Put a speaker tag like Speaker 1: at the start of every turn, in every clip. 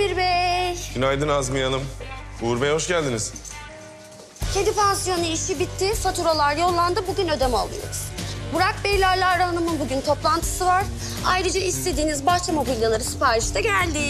Speaker 1: Demir Bey.
Speaker 2: Günaydın Azmiye Hanım. Uğur Bey hoş geldiniz.
Speaker 1: Kedi pansiyonu işi bitti. Faturalar yollandı. Bugün ödeme alıyoruz. Burak Bey ile Lara Hanım'ın bugün toplantısı var. Ayrıca istediğiniz bahçe mobilyaları siparişi de geldi.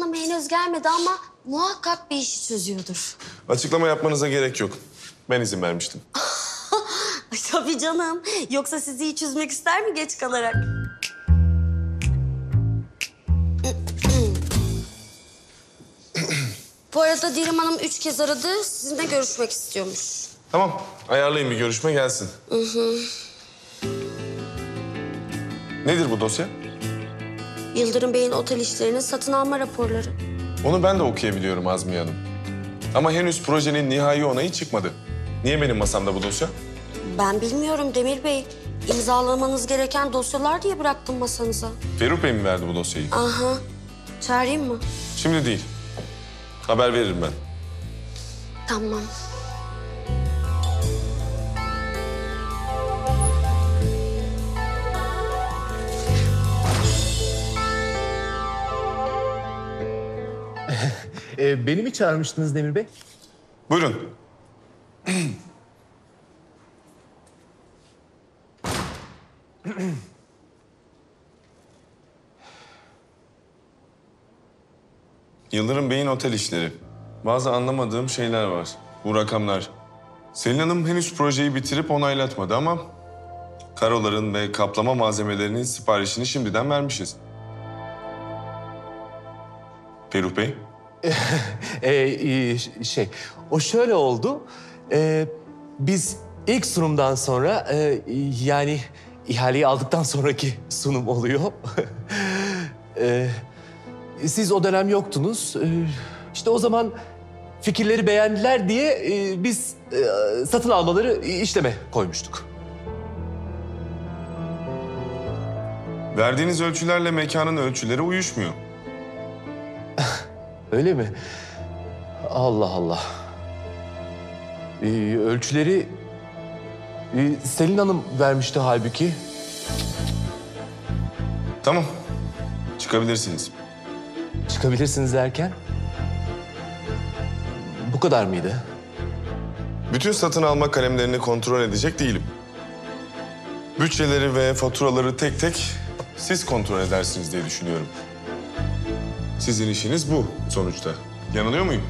Speaker 1: Hanım henüz gelmedi ama muhakkak bir işi çözüyordur.
Speaker 2: Açıklama yapmanıza gerek yok. Ben izin vermiştim.
Speaker 1: Ay, tabii canım. Yoksa sizi hiç üzmek ister mi geç kalarak? Bu arada Dirim Hanım üç kez aradı. Sizinle görüşmek istiyormuş.
Speaker 2: Tamam, ayarlayın bir görüşme gelsin. Nedir bu dosya?
Speaker 1: Yıldırım Bey'in otel işlerinin satın alma raporları.
Speaker 2: Onu ben de okuyabiliyorum Azmiye Hanım. Ama henüz projenin nihai onayı çıkmadı. Niye benim masamda bu dosya?
Speaker 1: Ben bilmiyorum Demir Bey. İmzalamanız gereken dosyalar diye bıraktım masanıza.
Speaker 2: Ferruh Bey mi verdi bu dosyayı?
Speaker 1: Aha. Çağırayım mı?
Speaker 2: Şimdi değil. Haber veririm ben.
Speaker 1: Tamam.
Speaker 3: Ee, beni mi çağırmıştınız Demir Bey?
Speaker 2: Buyurun. Yıldırım Bey'in otel işleri. Bazı anlamadığım şeyler var. Bu rakamlar. Selin Hanım henüz projeyi bitirip onaylatmadı ama... ...karoların ve kaplama malzemelerinin siparişini şimdiden vermişiz. Ferruh Bey,
Speaker 3: e, ş- şey, o şöyle oldu. Ee, biz ilk sunumdan sonra, e, yani ihaleyi aldıktan sonraki sunum oluyor. Ee, siz o dönem yoktunuz. Ee, işte o zaman fikirleri beğendiler diye e, biz e, satın almaları işleme koymuştuk.
Speaker 2: verdiğiniz ölçülerle mekanın ölçüleri uyuşmuyor.
Speaker 3: Öyle mi? Allah Allah. Ee, ölçüleri e, Selin Hanım vermişti halbuki.
Speaker 2: Tamam, çıkabilirsiniz.
Speaker 3: Çıkabilirsiniz derken? Bu kadar mıydı?
Speaker 2: Bütün satın alma kalemlerini kontrol edecek değilim. Bütçeleri ve faturaları tek tek siz kontrol edersiniz diye düşünüyorum. Sizin işiniz bu sonuçta. Yanılıyor muyum?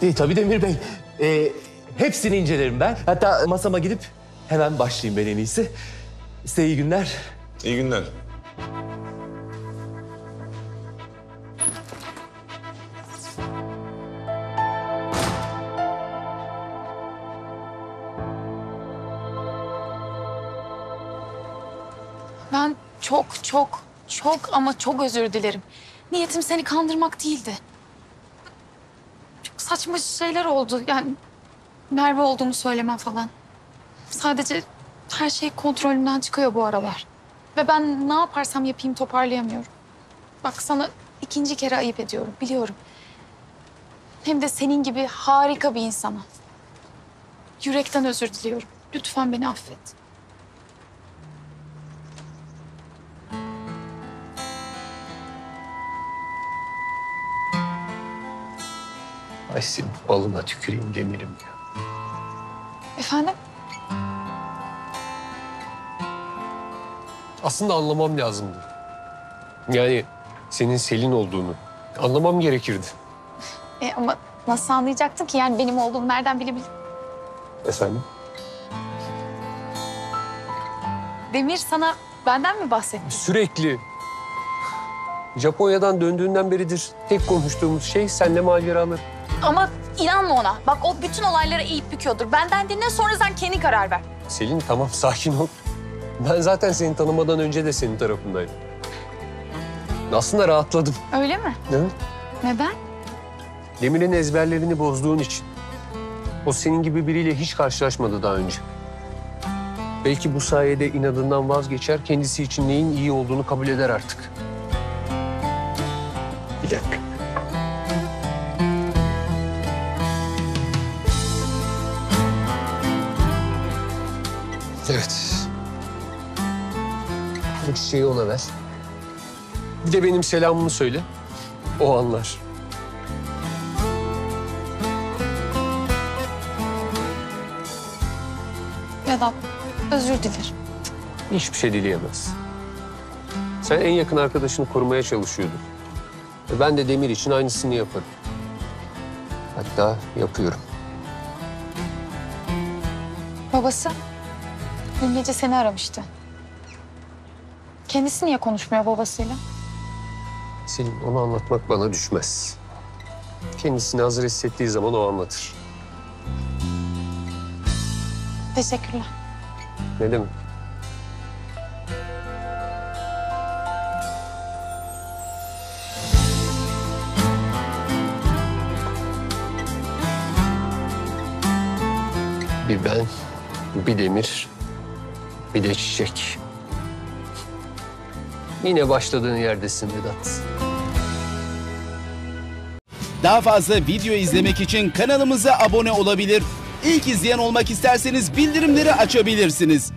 Speaker 3: Değil tabii Demir Bey. Ee, hepsini incelerim ben. Hatta masama gidip hemen başlayayım ben en iyisi. Size iyi günler.
Speaker 2: İyi günler.
Speaker 4: Ben çok çok çok ama çok özür dilerim. Niyetim seni kandırmak değildi. Çok saçma şeyler oldu. Yani Merve olduğumu söylemem falan. Sadece her şey kontrolümden çıkıyor bu aralar. Ve ben ne yaparsam yapayım toparlayamıyorum. Bak sana ikinci kere ayıp ediyorum biliyorum. Hem de senin gibi harika bir insana. Yürekten özür diliyorum. Lütfen beni affet.
Speaker 5: Ay senin balına tüküreyim demirim ya.
Speaker 4: Efendim?
Speaker 5: Aslında anlamam lazımdı. Yani senin Selin olduğunu anlamam gerekirdi.
Speaker 4: E ama nasıl anlayacaktın ki yani benim olduğumu nereden bilebilirim?
Speaker 5: Efendim?
Speaker 4: Demir sana benden mi bahsetti?
Speaker 5: Sürekli. Japonya'dan döndüğünden beridir tek konuştuğumuz şey senle maceralar.
Speaker 4: Ama inanma ona. Bak o bütün olaylara eğip büküyordur. Benden dinle sonra sen kendi karar ver.
Speaker 5: Selin tamam sakin ol. Ben zaten seni tanımadan önce de senin tarafındaydım. Aslında rahatladım.
Speaker 4: Öyle mi?
Speaker 5: Evet.
Speaker 4: Neden?
Speaker 5: Demir'in ezberlerini bozduğun için. O senin gibi biriyle hiç karşılaşmadı daha önce. Belki bu sayede inadından vazgeçer, kendisi için neyin iyi olduğunu kabul eder artık. Bir dakika. Evet. Bu çiçeği ona ver. Bir de benim selamımı söyle. O anlar.
Speaker 4: Vedat özür dilerim.
Speaker 5: Hiçbir şey dileyemez. Sen en yakın arkadaşını korumaya çalışıyordun. E ben de Demir için aynısını yaparım. Hatta yapıyorum.
Speaker 4: Babası dün gece seni aramıştı. Kendisi niye konuşmuyor babasıyla?
Speaker 5: Senin onu anlatmak bana düşmez. Kendisini hazır hissettiği zaman o anlatır.
Speaker 4: Teşekkürler.
Speaker 5: Ne demek? Bir ben, bir demir, bir de çiçek. Yine başladığın yerdesin Vedat.
Speaker 6: Daha fazla video izlemek için kanalımıza abone olabilir. İlk izleyen olmak isterseniz bildirimleri açabilirsiniz.